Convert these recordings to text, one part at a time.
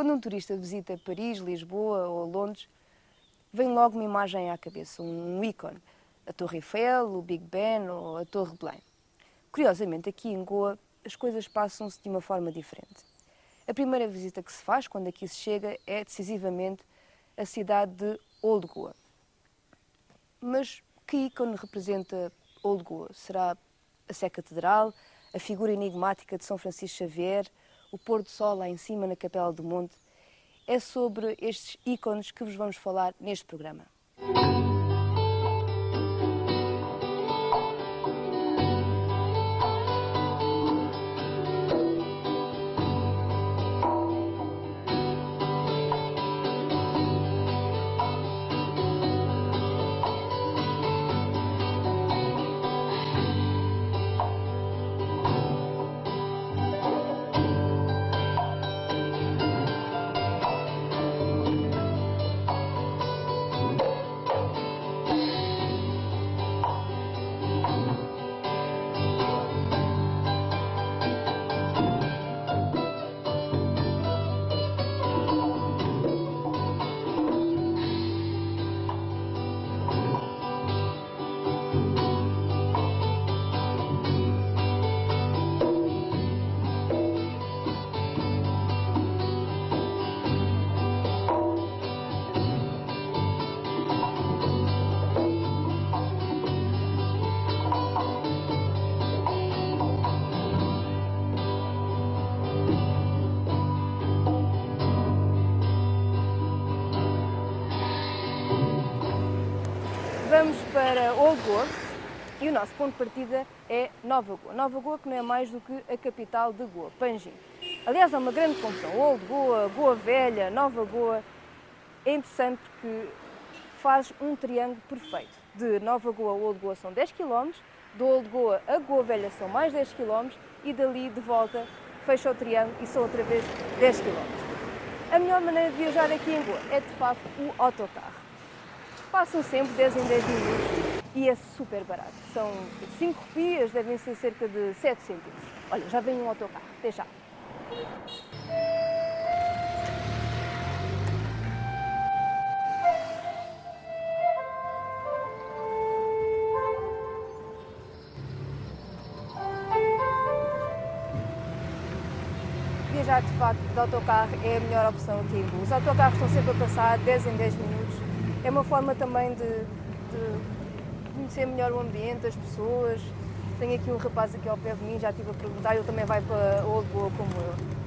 Quando um turista visita Paris, Lisboa ou Londres, vem logo uma imagem à cabeça, um ícone. A Torre Eiffel, o Big Ben ou a Torre Belém. Curiosamente, aqui em Goa, as coisas passam-se de uma forma diferente. A primeira visita que se faz, quando aqui se chega, é decisivamente a cidade de Old Goa. Mas que ícone representa Old Goa? Será a Sé Catedral, a figura enigmática de São Francisco Xavier, o pôr do sol lá em cima na Capela do Monte? É sobre estes ícones que vos vamos falar neste programa. Para Old Goa e o nosso ponto de partida é Nova Goa. Nova Goa que não é mais do que a capital de Goa, Panjim. Aliás, há uma grande confusão. Old Goa, Goa Velha, Nova Goa. É interessante porque faz um triângulo perfeito. De Nova Goa a Old Goa são 10 km, de Old Goa a Goa Velha são mais 10 km e dali de volta fecha o triângulo e são outra vez 10 km. A melhor maneira de viajar aqui em Goa é de facto o autocarro. Passam sempre 10 em 10 minutos e é super barato. São 5 rupias, devem ser cerca de 7 cêntimos. Olha, já vem um autocarro. Até já. Viajar de facto de autocarro é a melhor opção aqui. Os autocarros estão sempre a passar 10 em 10 minutos é uma forma também de, de, conhecer melhor o ambiente, as pessoas. Tenho aqui um rapaz aqui ao pé de mim, já estive a perguntar, ele também vai para Old Goa como eu.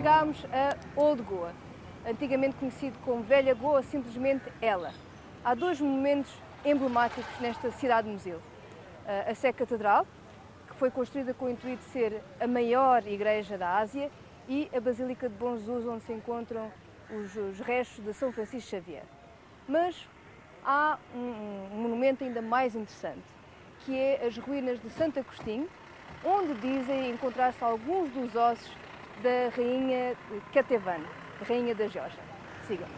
Chegámos a Old Goa, antigamente conhecido como Velha Goa, simplesmente ela. Há dois momentos emblemáticos nesta cidade-museu. A Sé Catedral, que foi construída com o intuito de ser a maior igreja da Ásia, e a Basílica de Bom Jesus, onde se encontram os, os restos de São Francisco Xavier. Mas há um monumento ainda mais interessante, que é as ruínas de Santo Agostinho, onde dizem encontrar-se alguns dos ossos da rainha Catevan, rainha da Geórgia. Sigam.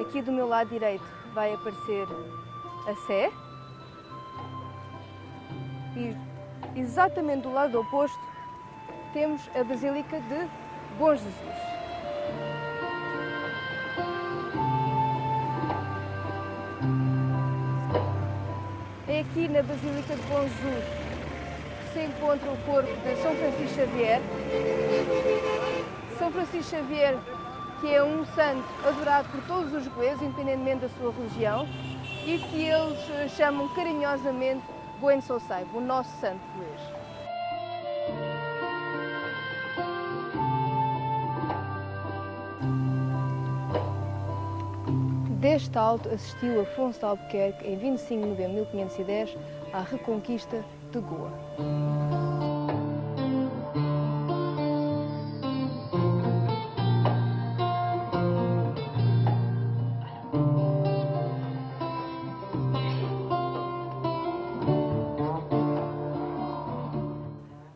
Aqui do meu lado direito vai aparecer a Sé e exatamente do lado oposto temos a Basílica de Bom Jesus. Aqui na Basílica de Bom Jesus se encontra o corpo de São Francisco Xavier. São Francisco Xavier, que é um santo adorado por todos os goeses, independentemente da sua religião, e que eles chamam carinhosamente Buen Sosai, o nosso santo goês. Deste alto assistiu Afonso de Albuquerque em 25 de novembro de 1510 à reconquista de Goa.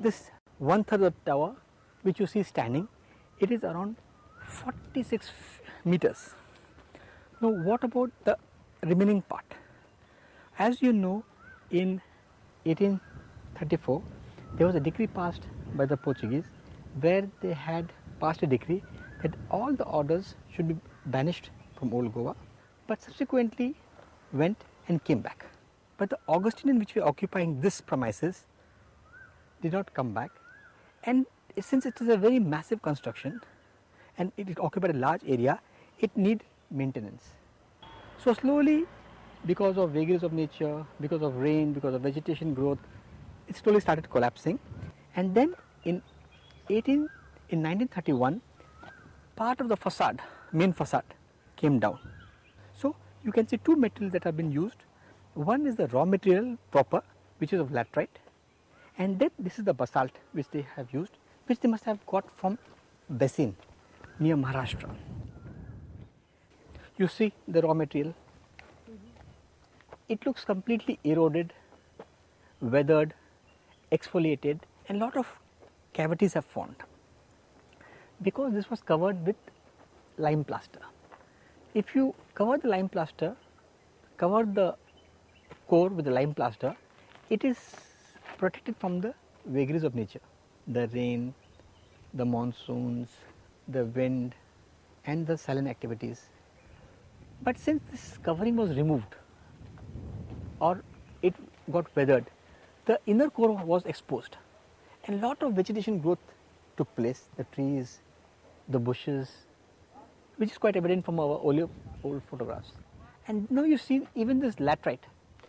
This one third of the tower which you see standing, it is around 46 meters. Now what about the remaining part? As you know in 1834 there was a decree passed by the Portuguese where they had passed a decree that all the orders should be banished from old Goa but subsequently went and came back. But the Augustinian which were occupying this premises did not come back and since it is a very massive construction and it occupied a large area it need maintenance. So slowly because of vagaries of nature, because of rain, because of vegetation growth it slowly started collapsing and then in 18 in 1931 part of the facade main facade came down. So you can see two materials that have been used one is the raw material proper which is of laterite and then this is the basalt which they have used which they must have got from basin near Maharashtra. You see the raw material, it looks completely eroded, weathered, exfoliated and lot of cavities have formed because this was covered with lime plaster. If you cover the lime plaster, cover the core with the lime plaster, it is protected from the vagaries of nature, the rain, the monsoons, the wind and the saline activities. But since this covering was removed or it got weathered, the inner core was exposed. And lot of vegetation growth took place, the trees, the bushes, which is quite evident from our old, old photographs. And now you see even this laterite,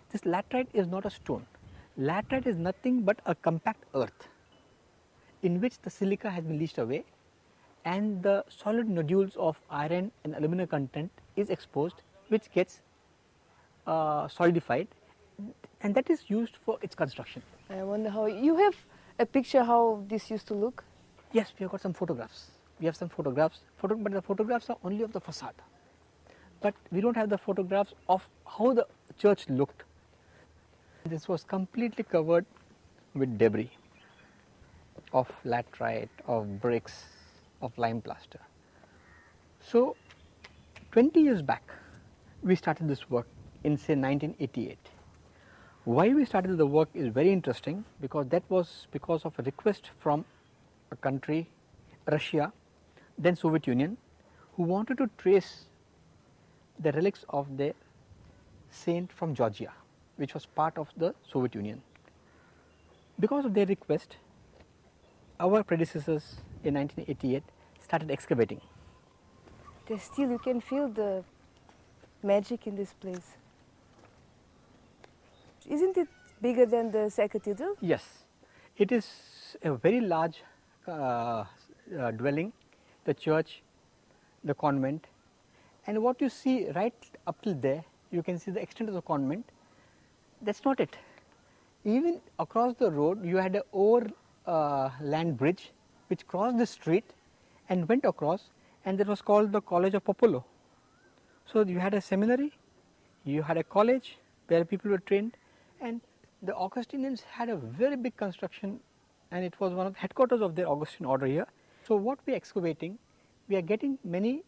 this laterite is not a stone, laterite is nothing but a compact earth in which the silica has been leached away and the solid nodules of iron and aluminum content is exposed which gets uh, solidified and that is used for its construction. I wonder how you have a picture how this used to look. Yes, we have got some photographs. We have some photographs, photo, but the photographs are only of the facade. But we don't have the photographs of how the church looked. This was completely covered with debris of laterite, of bricks, of lime plaster. So 20 years back, we started this work in say 1988. Why we started the work is very interesting because that was because of a request from a country, Russia, then Soviet Union, who wanted to trace the relics of the saint from Georgia, which was part of the Soviet Union. Because of their request, our predecessors in 1988 started excavating. There's still you can feel the magic in this place. Isn't it bigger than the Cathedral? Yes, it is a very large uh, uh, dwelling, the church, the convent and what you see right up till there, you can see the extent of the convent, that is not it. Even across the road you had a over uh, land bridge which crossed the street and went across and that was called the College of Populo. So you had a seminary, you had a college where people were trained and the Augustinians had a very big construction and it was one of the headquarters of their Augustine order here. So what we are excavating, we are getting many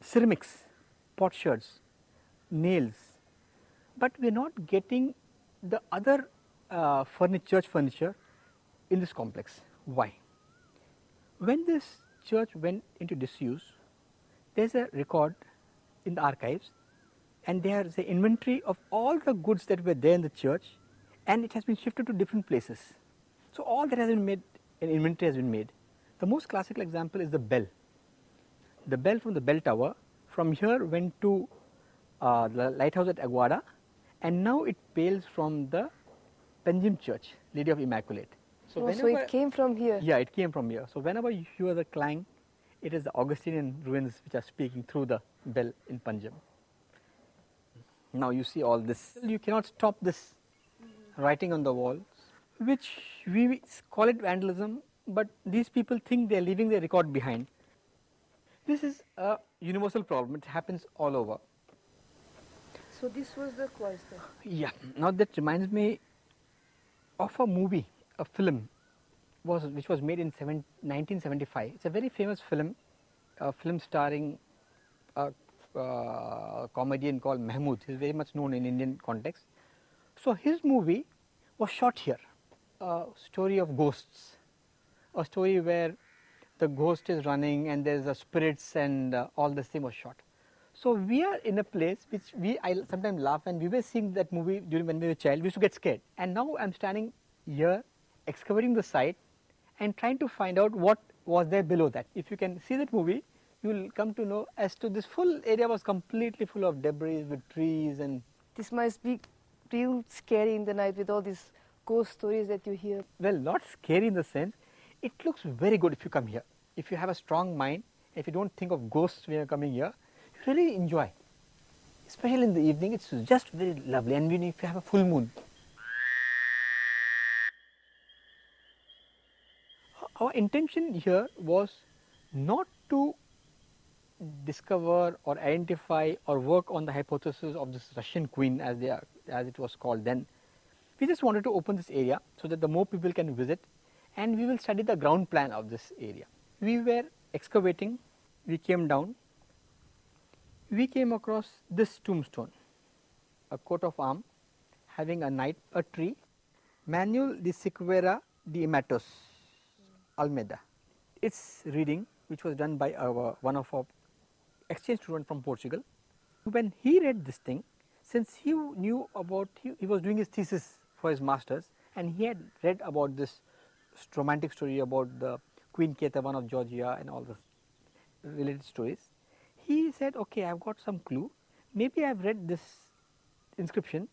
ceramics, potsherds, nails, but we are not getting the other uh, furniture, church furniture in this complex. Why? When this church went into disuse, there is a record in the archives and there is an inventory of all the goods that were there in the church and it has been shifted to different places. So all that has been made, an inventory has been made. The most classical example is the bell. The bell from the bell tower from here went to uh, the lighthouse at Aguada and now it peals from the Panjim church, Lady of Immaculate. So, oh, so it came from here? Yeah, it came from here. So whenever you hear the clang, it is the Augustinian ruins which are speaking through the bell in Panjim. Now you see all this. You cannot stop this writing on the walls, which we call it vandalism, but these people think they are leaving their record behind. This is a universal problem. It happens all over. So this was the cloister. Yeah. Now that reminds me of a movie, a film, was which was made in seven, 1975. It's a very famous film, a film starring a, uh, comedian called Mahmood. He's very much known in Indian context. So his movie was shot here, a story of ghosts, a story where the ghost is running and there's a spirits and uh, all this thing was shot. So we are in a place which we I sometimes laugh and we were seeing that movie during when we were a child. We used to get scared, and now I'm standing here, excavating the site, and trying to find out what was there below that. If you can see that movie, you will come to know as to this full area was completely full of debris with trees and. This must be real scary in the night with all these ghost stories that you hear. Well, not scary in the sense, it looks very good if you come here. If you have a strong mind, if you don't think of ghosts when you're coming here, you really enjoy. Especially in the evening, it's just very lovely. And if you have a full moon. Our intention here was not to discover or identify or work on the hypothesis of this Russian queen as they are, as it was called then. We just wanted to open this area so that the more people can visit and we will study the ground plan of this area. We were excavating, we came down, we came across this tombstone, a coat of arm having a knight, a tree, Manuel de Siqueira de Matos, Almeida. Its reading which was done by our, one of our exchange student from Portugal. When he read this thing, since he knew about, he, he was doing his thesis for his masters and he had read about this romantic story about the Queen Ketevan of Georgia and all the related stories. He said, okay, I have got some clue. Maybe I have read this inscription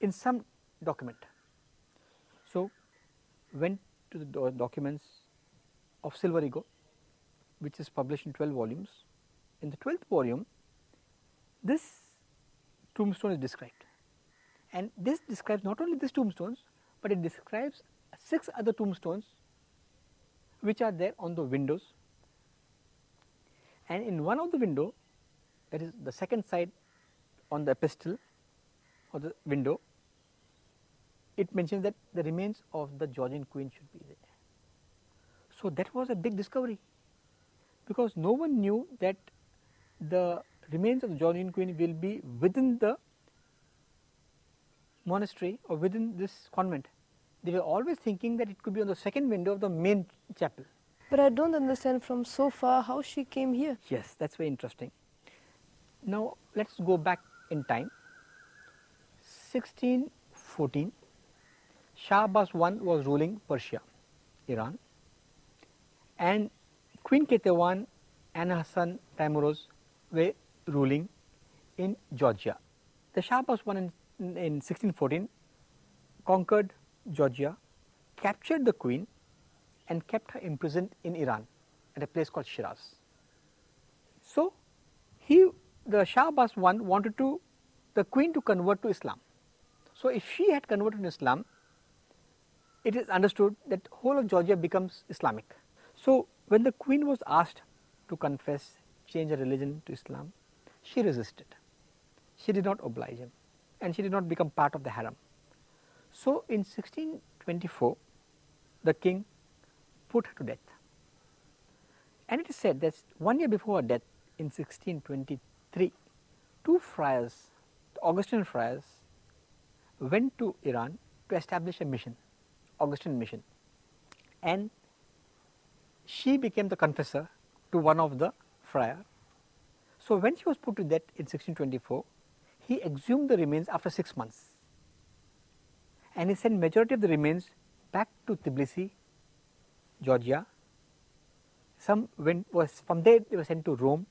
in some document. So, went to the do documents of Silva Rego, which is published in 12 volumes. In the 12th volume, this tombstone is described. And this describes not only these tombstones, but it describes six other tombstones which are there on the windows. And in one of the window, that is the second side on the epistle or the window, it mentions that the remains of the Georgian queen should be there. So that was a big discovery because no one knew that the remains of the Georgian queen will be within the monastery or within this convent. They were always thinking that it could be on the second window of the main chapel. But I don't understand from so far how she came here. Yes, that's very interesting. Now let's go back in time. 1614, Shah Abbas I was ruling Persia, Iran, and Queen Ketevan and her son Taimuroz were ruling in Georgia. The Abbas I in, in 1614 conquered Georgia, captured the queen and kept her imprisoned in Iran at a place called Shiraz. So, he the Shah Abbas I wanted to the queen to convert to Islam. So, if she had converted to Islam, it is understood that whole of Georgia becomes Islamic. So, when the queen was asked to confess, change her religion to Islam, she resisted. She did not oblige him and she did not become part of the harem. So, in 1624, the king put her to death. And it is said that one year before her death, in 1623, two friars, the Augustine friars, went to Iran to establish a mission, Augustine mission. And she became the confessor to one of the friar. So, when she was put to death in 1624, he exhumed the remains after 6 months and he sent majority of the remains back to Tbilisi, Georgia. Some went was from there they were sent to Rome